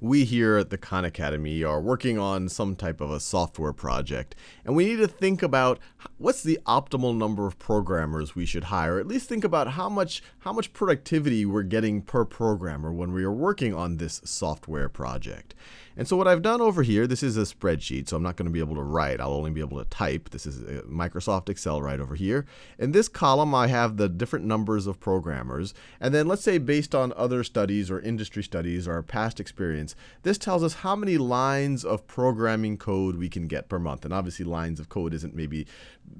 we here at the Khan Academy are working on some type of a software project, and we need to think about what's the optimal number of programmers we should hire. At least think about how much how much productivity we're getting per programmer when we are working on this software project. And so what I've done over here, this is a spreadsheet, so I'm not going to be able to write. I'll only be able to type. This is uh, Microsoft Excel right over here. In this column, I have the different numbers of programmers. And then let's say based on other studies or industry studies or past experience, this tells us how many lines of programming code we can get per month. And obviously lines of code isn't maybe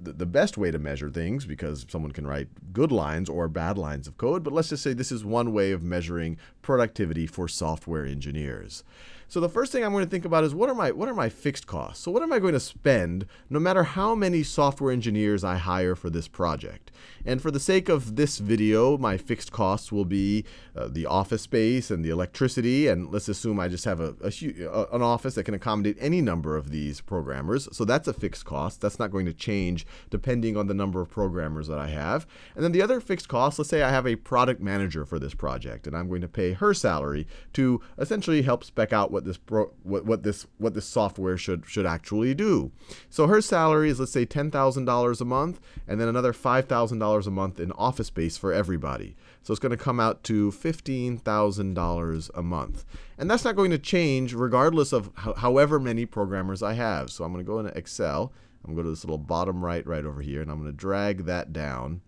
the best way to measure things because someone can write good lines or bad lines of code. But let's just say this is one way of measuring productivity for software engineers. So the first thing I'm going to think about is what are my what are my fixed costs? So what am I going to spend no matter how many software engineers I hire for this project? And for the sake of this video, my fixed costs will be uh, the office space and the electricity. And let's assume I just have a, a, an office that can accommodate any number of these programmers. So that's a fixed cost. That's not going to change depending on the number of programmers that I have. And then the other fixed cost, let's say I have a product manager for this project, and I'm going to pay her salary to essentially help spec out what this pro, what, what this what this software should should actually do. So her salary is let's say ten thousand dollars a month, and then another five thousand dollars a month in office space for everybody. So it's going to come out to fifteen thousand dollars a month, and that's not going to change regardless of ho however many programmers I have. So I'm going to go into Excel. I'm going to go to this little bottom right right over here, and I'm going to drag that down.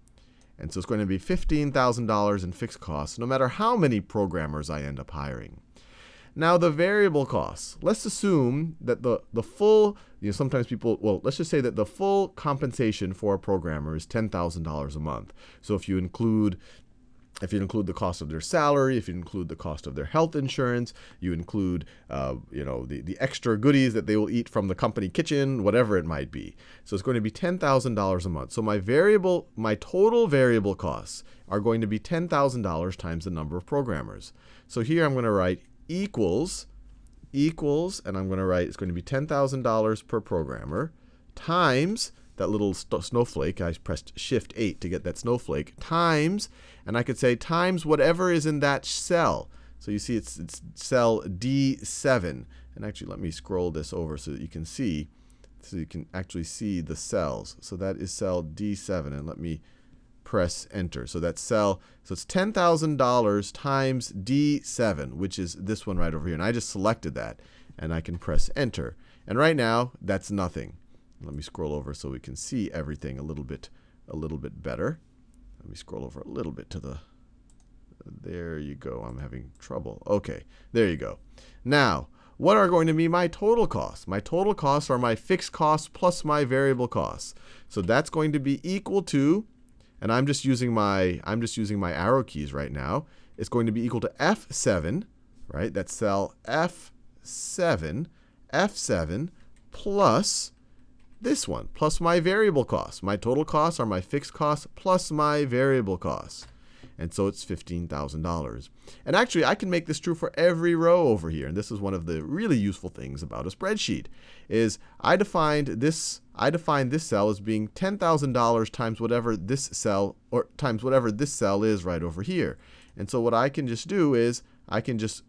And so it's going to be $15,000 in fixed costs, no matter how many programmers I end up hiring. Now the variable costs. Let's assume that the, the full, you know, sometimes people, well, let's just say that the full compensation for a programmer is $10,000 a month. So if you include if you include the cost of their salary, if you include the cost of their health insurance, you include, uh, you know, the, the extra goodies that they will eat from the company kitchen, whatever it might be. So it's going to be $10,000 a month. So my variable, my total variable costs are going to be $10,000 times the number of programmers. So here I'm going to write equals, equals, and I'm going to write, it's going to be $10,000 per programmer, times that little snowflake, I pressed Shift 8 to get that snowflake, times, and I could say times whatever is in that cell. So you see it's, it's cell D7. And actually, let me scroll this over so that you can see, so you can actually see the cells. So that is cell D7. And let me press enter. So that cell, so it's $10,000 times D7, which is this one right over here. And I just selected that. And I can press enter. And right now, that's nothing. Let me scroll over so we can see everything a little bit, a little bit better. Let me scroll over a little bit to the, there you go. I'm having trouble. Okay, there you go. Now, what are going to be my total costs? My total costs are my fixed costs plus my variable costs. So that's going to be equal to and I'm just using my I'm just using my arrow keys right now. It's going to be equal to F7, right? That's cell F7, F7 plus this one, plus my variable costs. My total costs are my fixed costs plus my variable costs. And so it's $15,000. And actually, I can make this true for every row over here. And this is one of the really useful things about a spreadsheet, is I defined this, I defined this cell as being $10,000 times whatever this cell, or times whatever this cell is right over here. And so what I can just do is I can just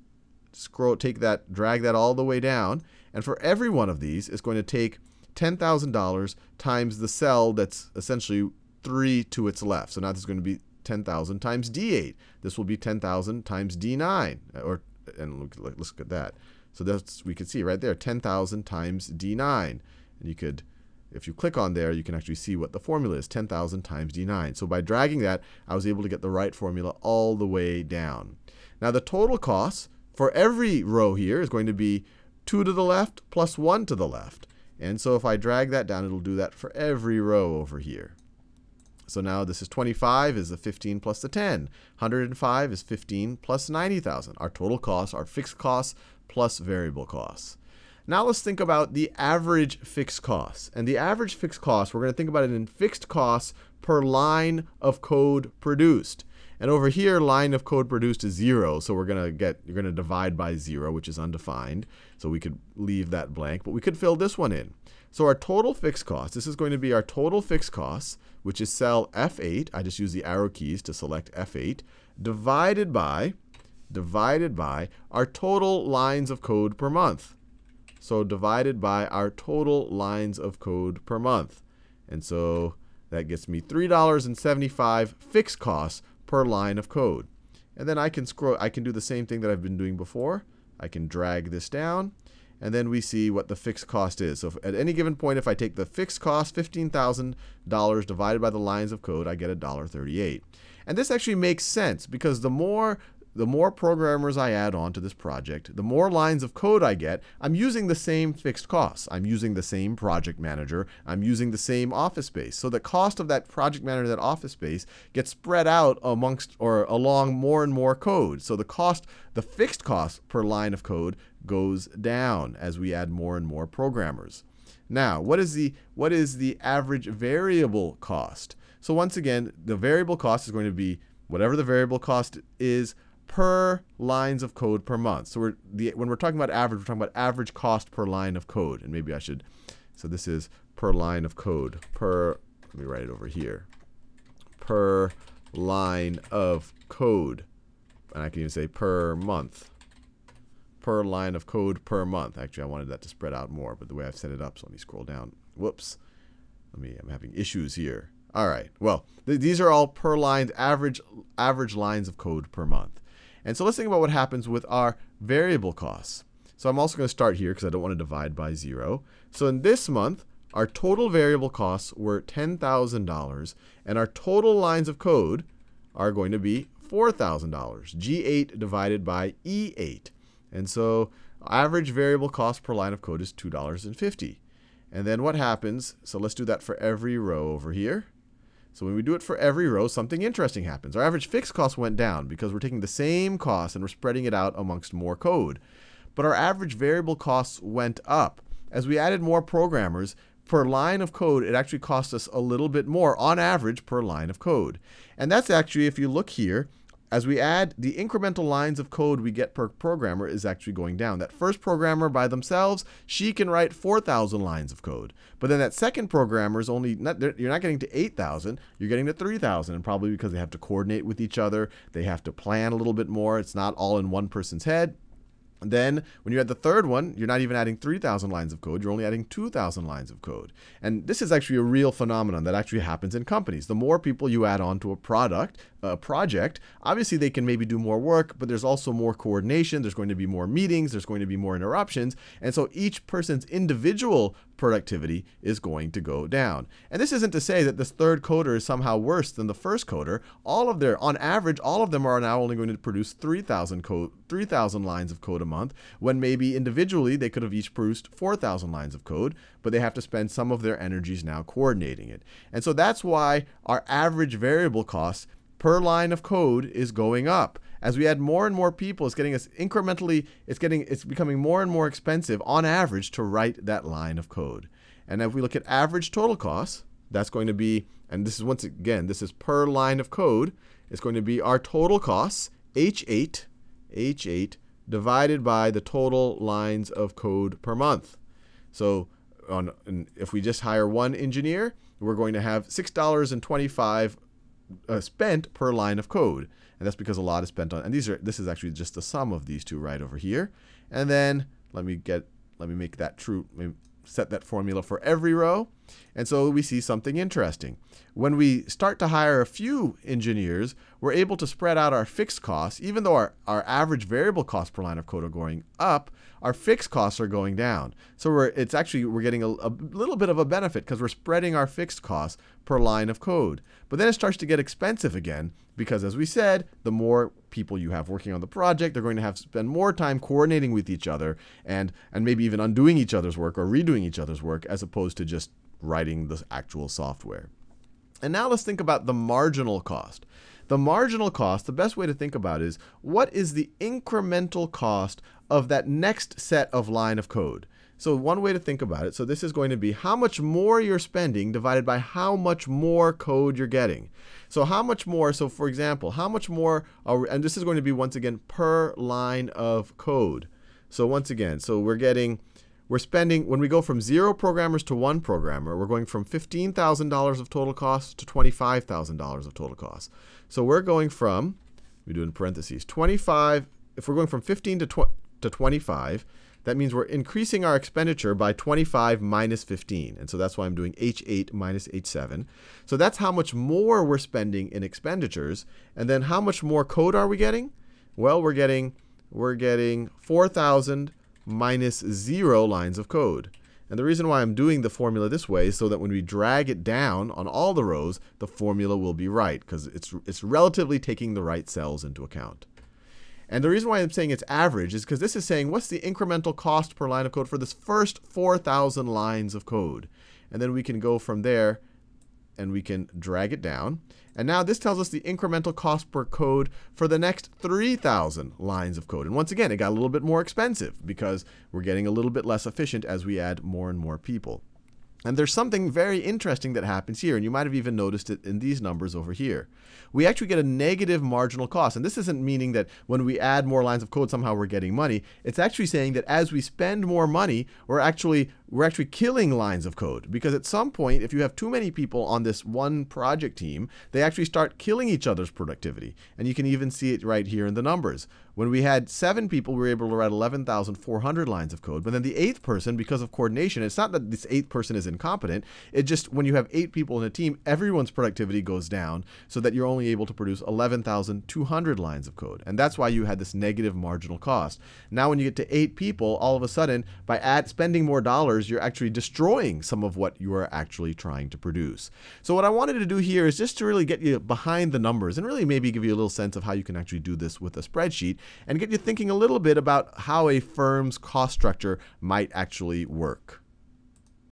scroll, take that, drag that all the way down. And for every one of these, it's going to take $10,000 times the cell that's essentially 3 to its left. So now this is going to be 10,000 times D8. This will be 10,000 times D9. Or and look, let's look at that. So that's we can see right there 10,000 times D9. And you could if you click on there, you can actually see what the formula is, 10,000 times D9. So by dragging that, I was able to get the right formula all the way down. Now the total cost for every row here is going to be 2 to the left plus 1 to the left. And so if I drag that down, it'll do that for every row over here. So now this is 25 is the 15 plus the 10. 105 is 15 plus 90,000. Our total costs are fixed costs plus variable costs. Now let's think about the average fixed costs. And the average fixed cost, we're going to think about it in fixed costs per line of code produced. And over here, line of code produced is 0, so we're going to get you're going to divide by 0, which is undefined. So we could leave that blank, but we could fill this one in. So our total fixed cost, this is going to be our total fixed costs, which is cell F8. I just use the arrow keys to select F8, divided by divided by our total lines of code per month. So divided by our total lines of code per month. And so that gets me $3.75 fixed costs per line of code. And then I can scroll I can do the same thing that I've been doing before. I can drag this down and then we see what the fixed cost is. So at any given point, if I take the fixed cost, $15,000 divided by the lines of code, I get $1.38. And this actually makes sense because the more the more programmers I add on to this project, the more lines of code I get, I'm using the same fixed costs. I'm using the same project manager. I'm using the same office space. So the cost of that project manager, that office space, gets spread out amongst or along more and more code. So the cost, the fixed cost per line of code goes down as we add more and more programmers. Now, what is the what is the average variable cost? So once again, the variable cost is going to be whatever the variable cost is per lines of code per month. So we're the, when we're talking about average, we're talking about average cost per line of code. And maybe I should, so this is per line of code, per, let me write it over here, per line of code. And I can even say per month. Per line of code per month. Actually, I wanted that to spread out more, but the way I've set it up, so let me scroll down. Whoops. Let me, I'm having issues here. All right. Well, th these are all per line, average, average lines of code per month. And so let's think about what happens with our variable costs. So I'm also going to start here because I don't want to divide by zero. So in this month, our total variable costs were $10,000, and our total lines of code are going to be $4,000. G8 divided by E8. And so average variable cost per line of code is $2.50. And then what happens? So let's do that for every row over here. So when we do it for every row, something interesting happens. Our average fixed cost went down because we're taking the same cost and we're spreading it out amongst more code. But our average variable costs went up. As we added more programmers, per line of code, it actually cost us a little bit more on average per line of code. And that's actually, if you look here, as we add, the incremental lines of code we get per programmer is actually going down. That first programmer by themselves, she can write 4,000 lines of code. But then that second programmer is only, not, you're not getting to 8,000, you're getting to 3,000. And probably because they have to coordinate with each other, they have to plan a little bit more. It's not all in one person's head. Then, when you add the third one, you're not even adding 3,000 lines of code, you're only adding 2,000 lines of code. And this is actually a real phenomenon that actually happens in companies. The more people you add on to a product, a project, obviously they can maybe do more work, but there's also more coordination, there's going to be more meetings, there's going to be more interruptions. And so each person's individual productivity is going to go down. And this isn't to say that this third coder is somehow worse than the first coder. All of their, on average, all of them are now only going to produce 3,000 code, 3,000 lines of code a month, when maybe individually they could have each produced 4,000 lines of code, but they have to spend some of their energies now coordinating it. And so that's why our average variable costs per line of code is going up. As we add more and more people, it's getting us incrementally, it's getting it's becoming more and more expensive on average to write that line of code. And if we look at average total costs, that's going to be, and this is once again, this is per line of code, it's going to be our total costs, H8, H8, divided by the total lines of code per month. So on, if we just hire one engineer, we're going to have $6.25 uh, spent per line of code. And that's because a lot is spent on, and these are, this is actually just the sum of these two right over here. And then let me get, let me make that true, set that formula for every row. And so we see something interesting. When we start to hire a few engineers, we're able to spread out our fixed costs. Even though our, our average variable cost per line of code are going up, our fixed costs are going down. So we're, it's actually, we're getting a, a little bit of a benefit because we're spreading our fixed costs per line of code. But then it starts to get expensive again because as we said, the more people you have working on the project, they're going to have to spend more time coordinating with each other and, and maybe even undoing each other's work or redoing each other's work as opposed to just writing the actual software. And now let's think about the marginal cost. The marginal cost, the best way to think about is what is the incremental cost of that next set of line of code? So one way to think about it, so this is going to be how much more you're spending divided by how much more code you're getting. So how much more, so for example, how much more, are, and this is going to be once again per line of code. So once again, so we're getting we're spending, when we go from zero programmers to one programmer, we're going from $15,000 of total cost to $25,000 of total cost. So we're going from, we do in parentheses, 25 if we're going from 15 to, tw- to 25, that means we're increasing our expenditure by 25 minus 15. And so that's why I'm doing H8 minus H7. So that's how much more we're spending in expenditures. And then how much more code are we getting? Well, we're getting we're getting 4,000 minus 0 lines of code. And the reason why I'm doing the formula this way is so that when we drag it down on all the rows, the formula will be right, because it's, it's relatively taking the right cells into account. And the reason why I'm saying it's average is because this is saying what's the incremental cost per line of code for this first 4,000 lines of code. And then we can go from there and we can drag it down. And now this tells us the incremental cost per code for the next 3,000 lines of code. And once again, it got a little bit more expensive because we're getting a little bit less efficient as we add more and more people. And there's something very interesting that happens here, and you might have even noticed it in these numbers over here. We actually get a negative marginal cost. And this isn't meaning that when we add more lines of code, somehow we're getting money. It's actually saying that as we spend more money, we're actually we're actually killing lines of code because at some point if you have too many people on this one project team they actually start killing each other's productivity and you can even see it right here in the numbers when we had seven people, we were able to write 11,400 lines of code. But then the eighth person, because of coordination, it's not that this eighth person is incompetent. It just, when you have eight people in a team, everyone's productivity goes down so that you're only able to produce 11,200 lines of code. And that's why you had this negative marginal cost. Now, when you get to eight people, all of a sudden, by add, spending more dollars, you're actually destroying some of what you are actually trying to produce. So what I wanted to do here is just to really get you behind the numbers and really maybe give you a little sense of how you can actually do this with a spreadsheet and get you thinking a little bit about how a firm's cost structure might actually work.